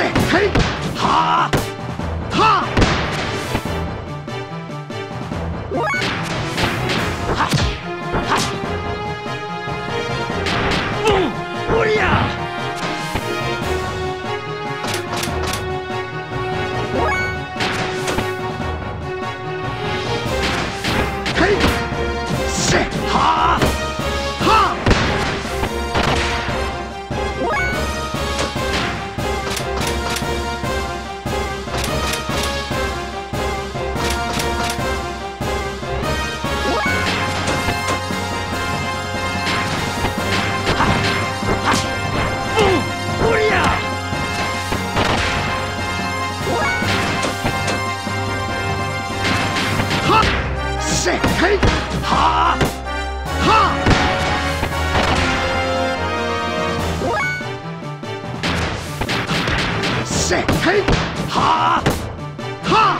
嘿嘿。哈是嘿，哈，哈，嘿，哈，哈，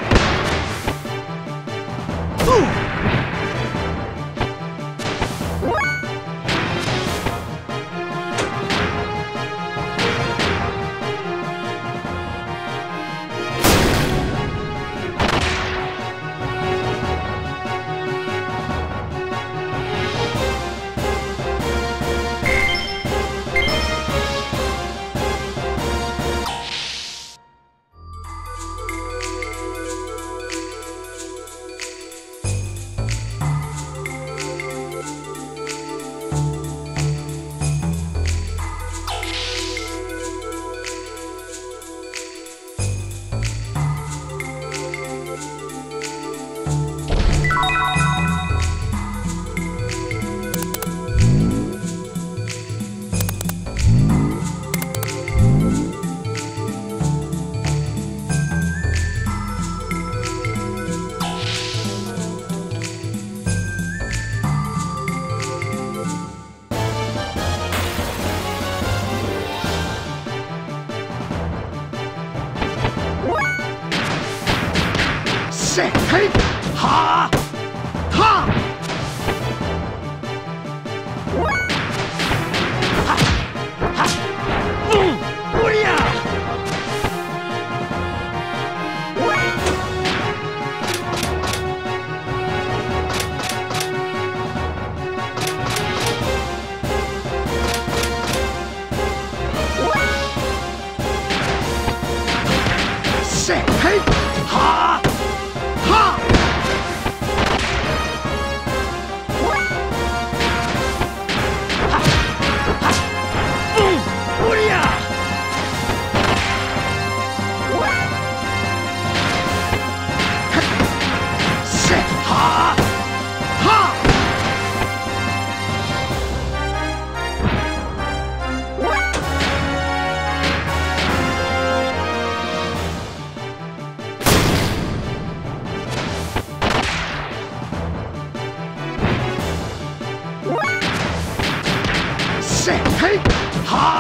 high.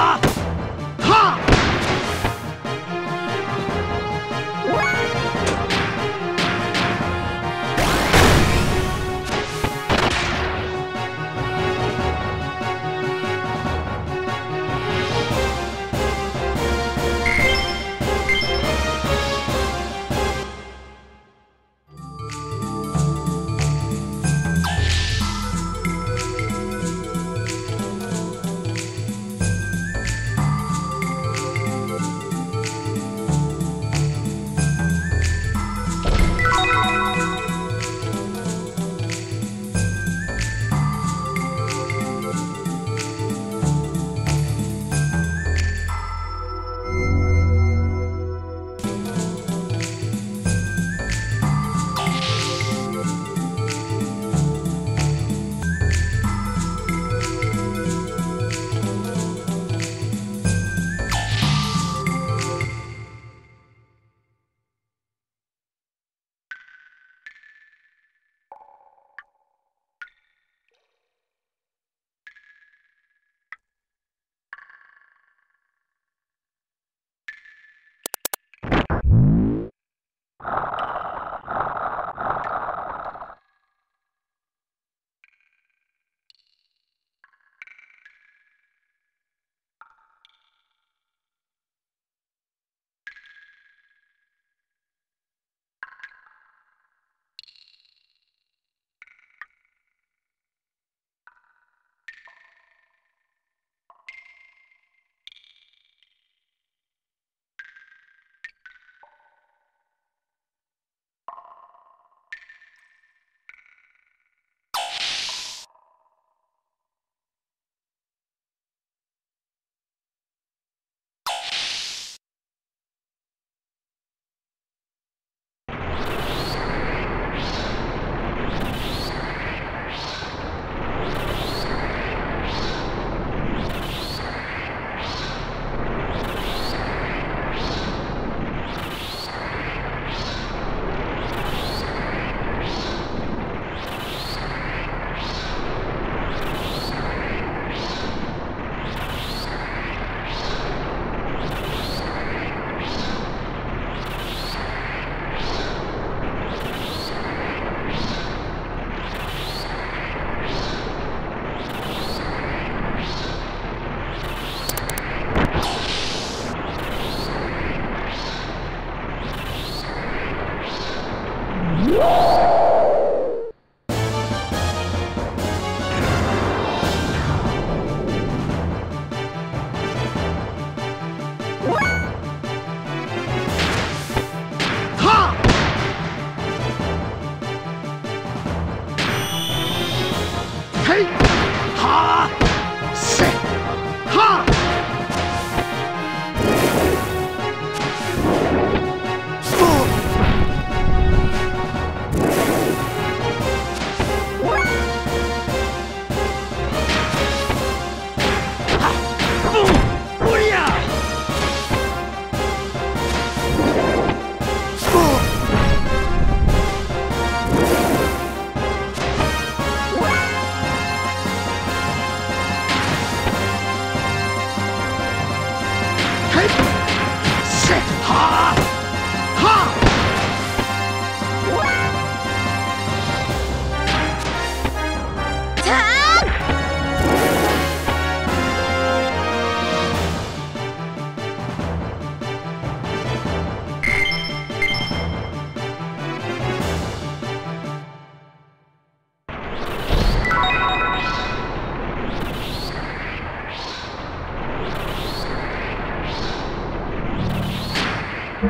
嘿！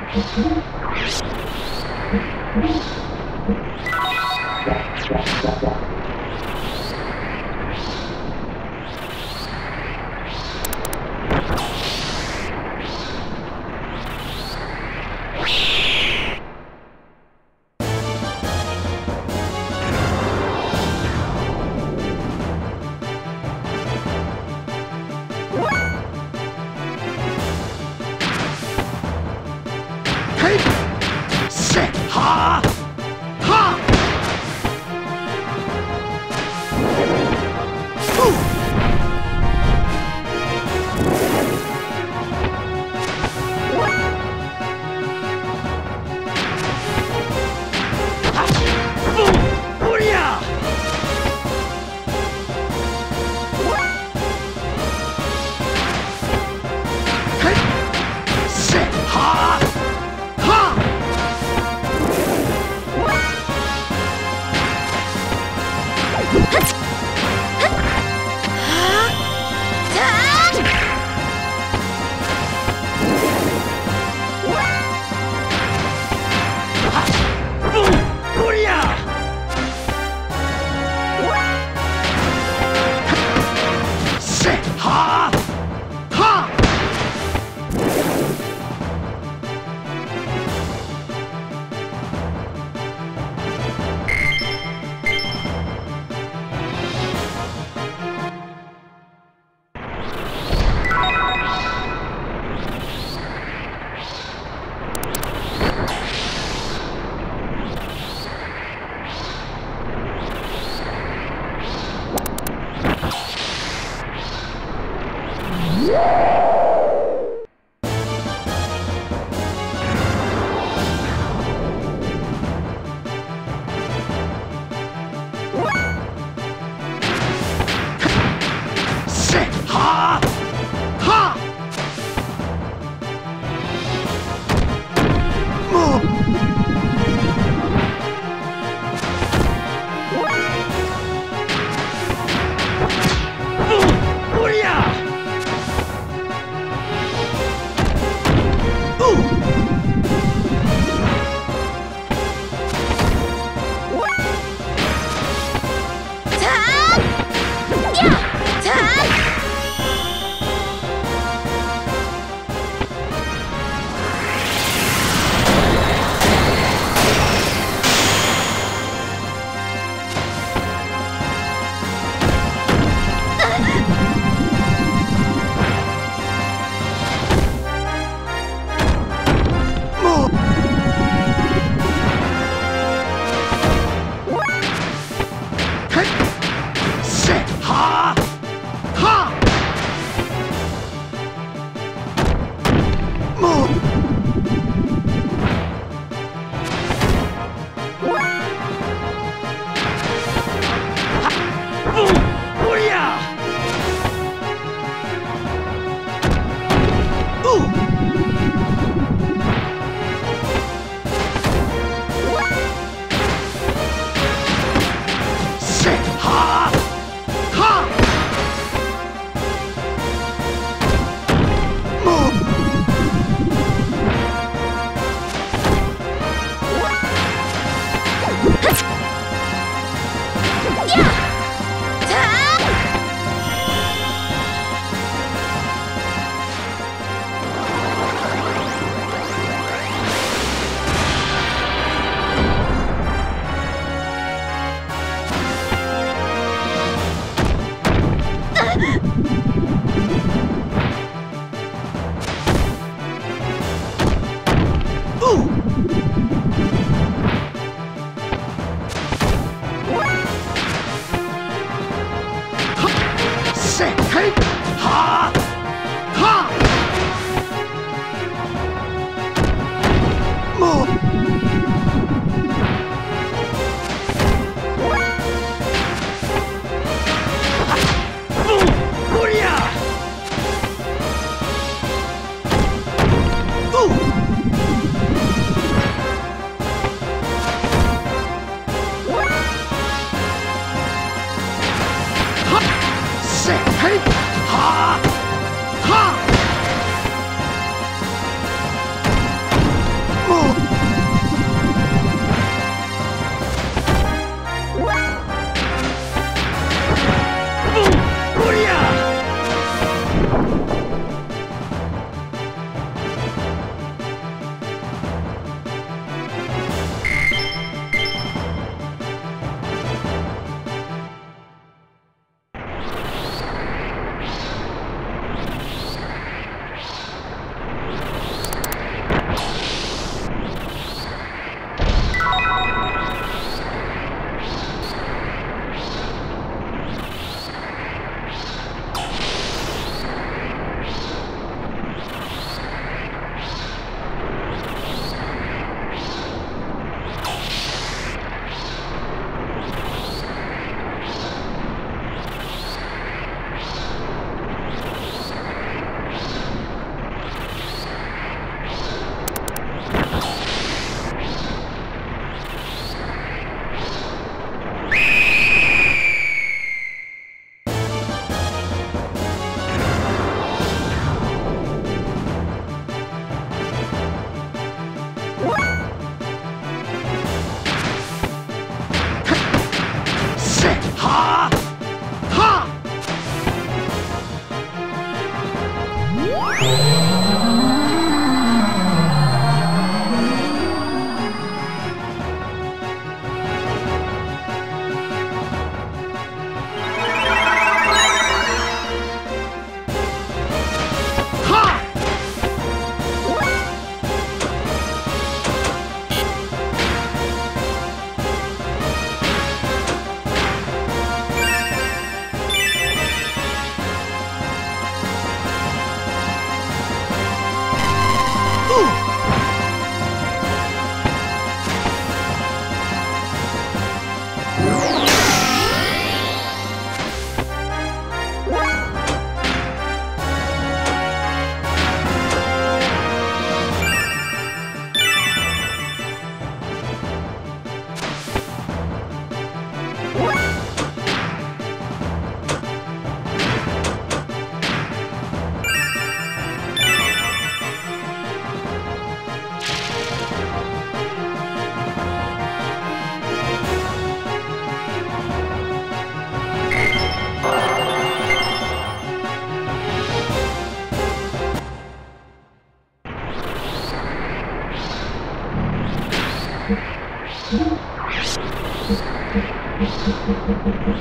Thank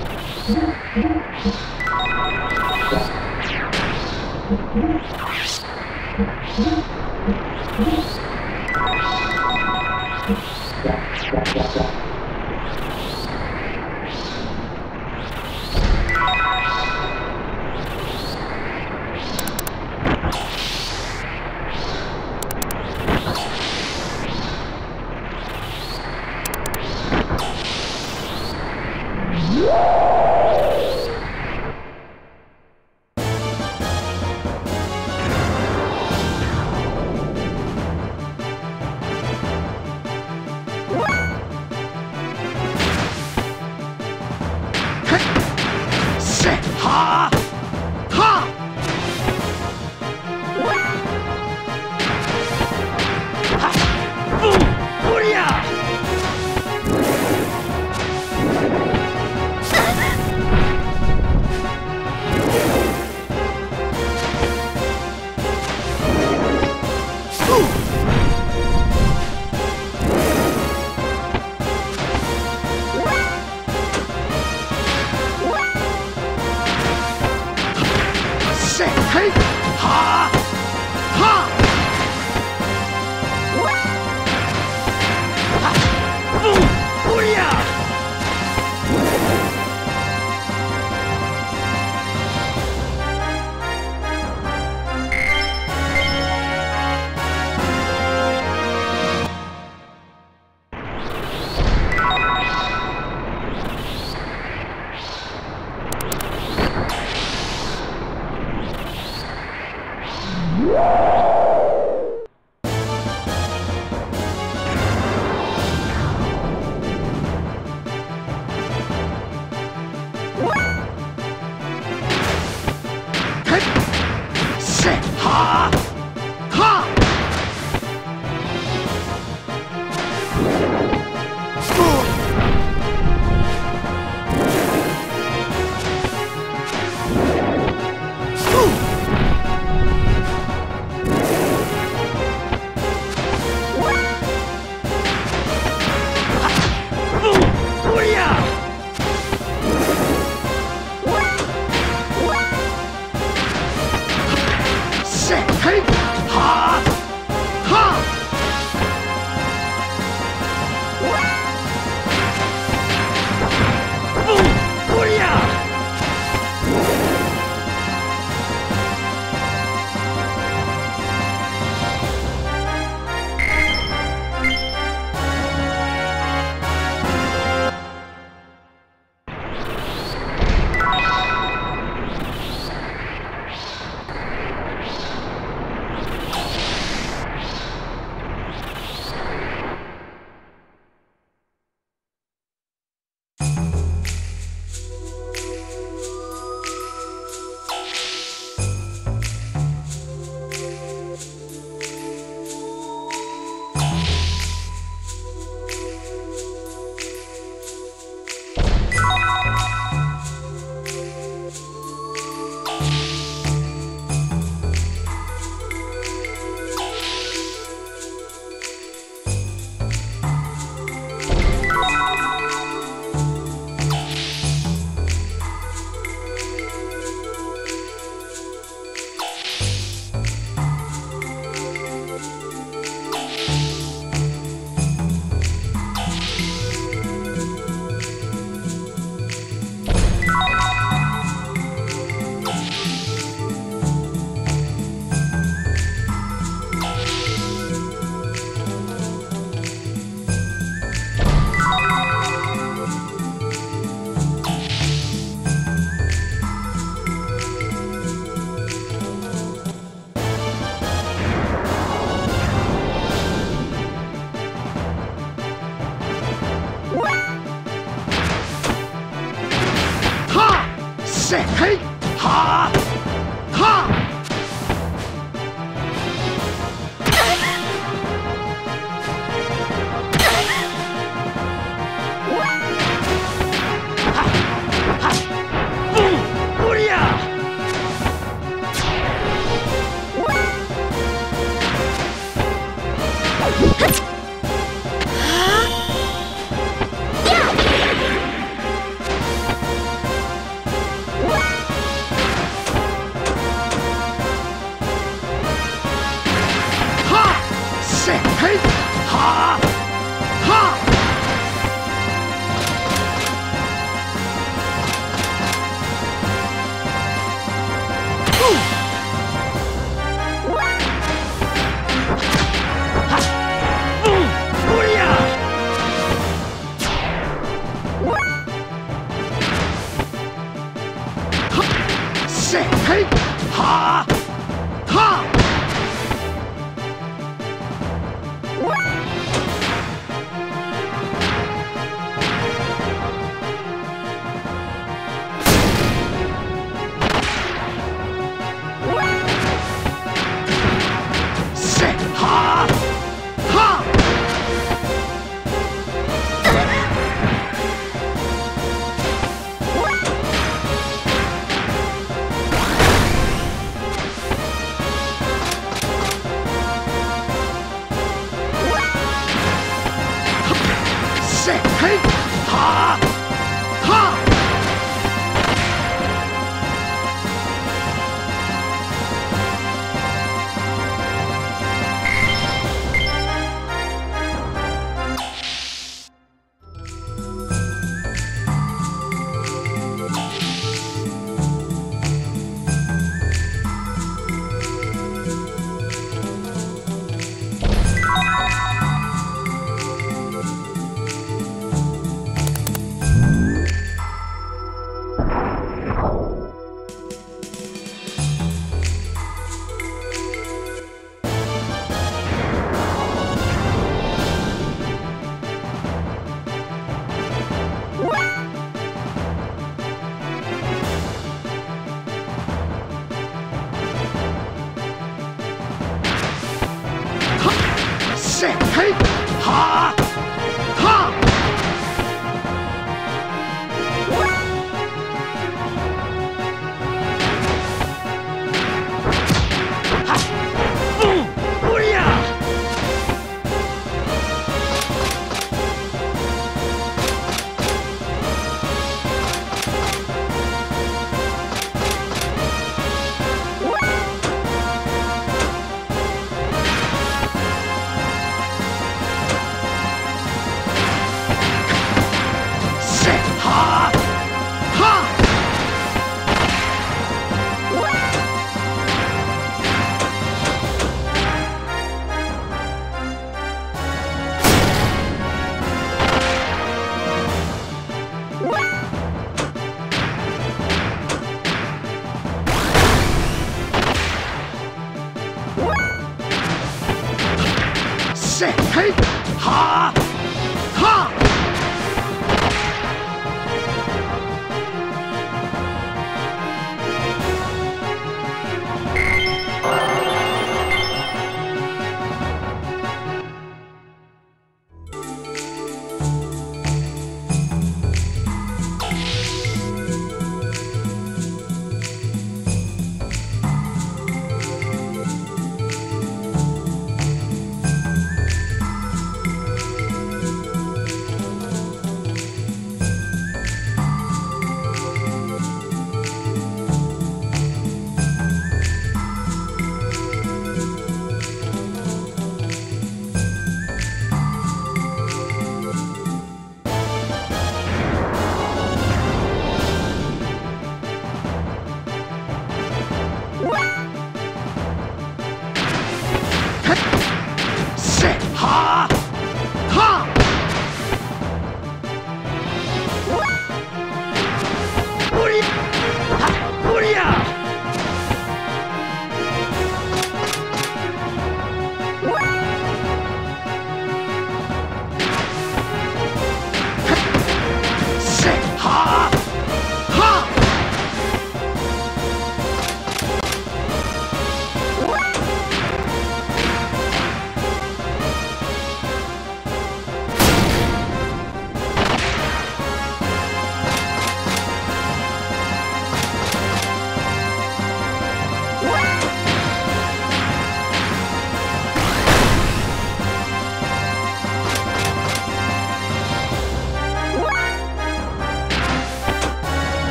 you.